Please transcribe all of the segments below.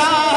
Bye.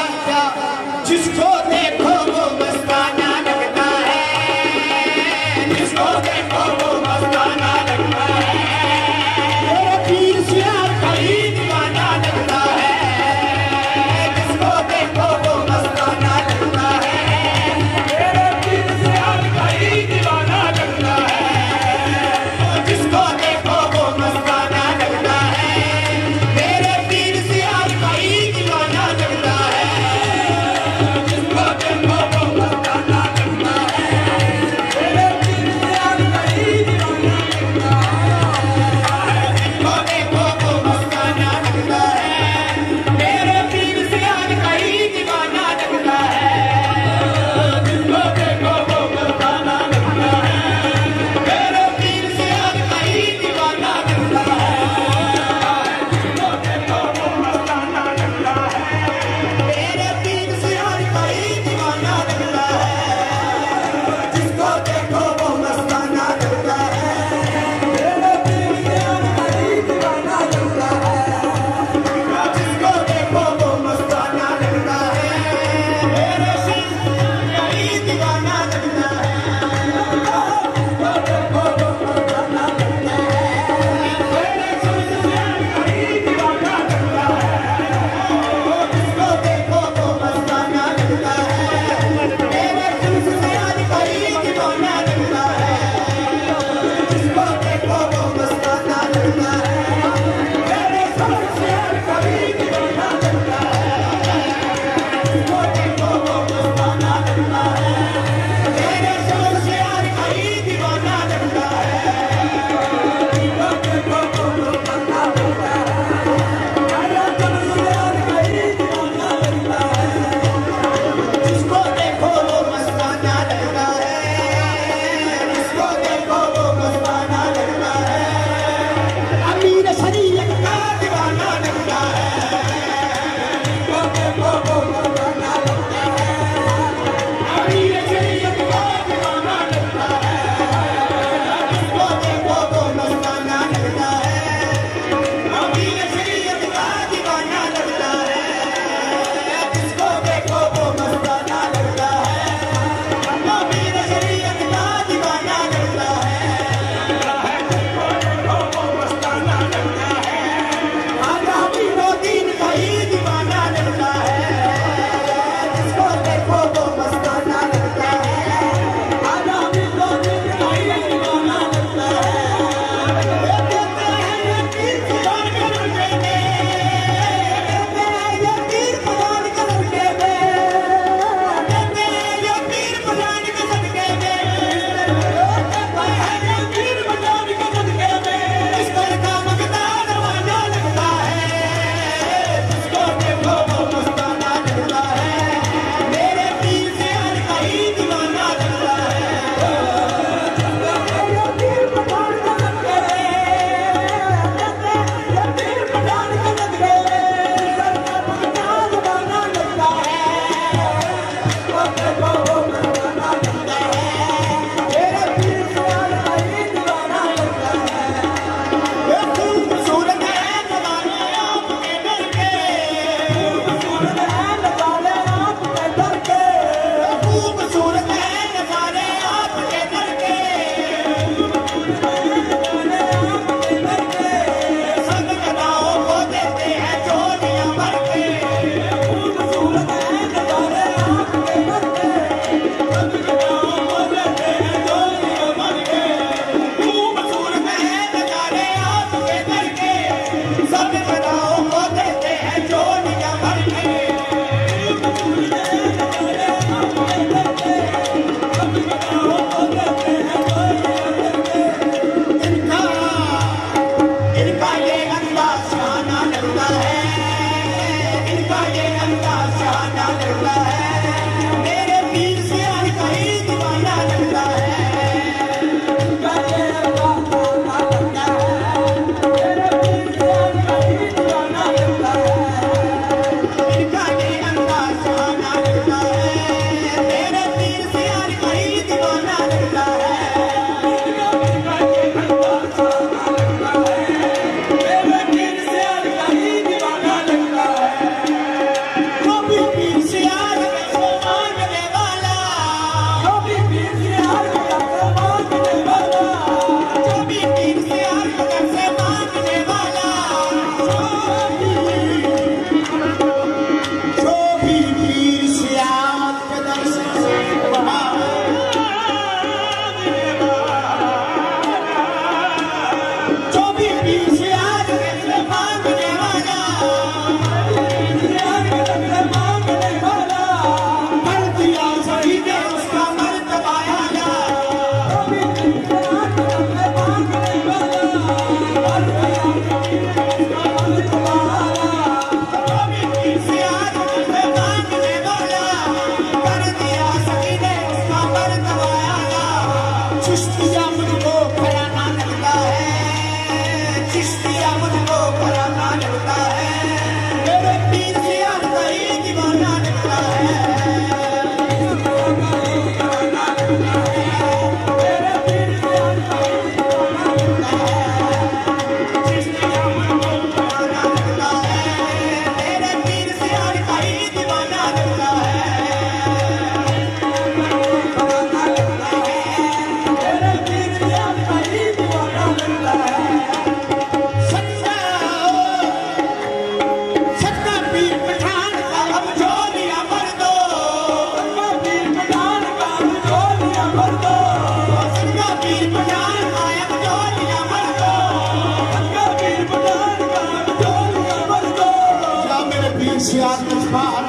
बार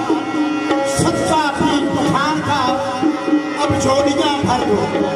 सत्ता की पठान का अब जोड़ियाँ भर दो।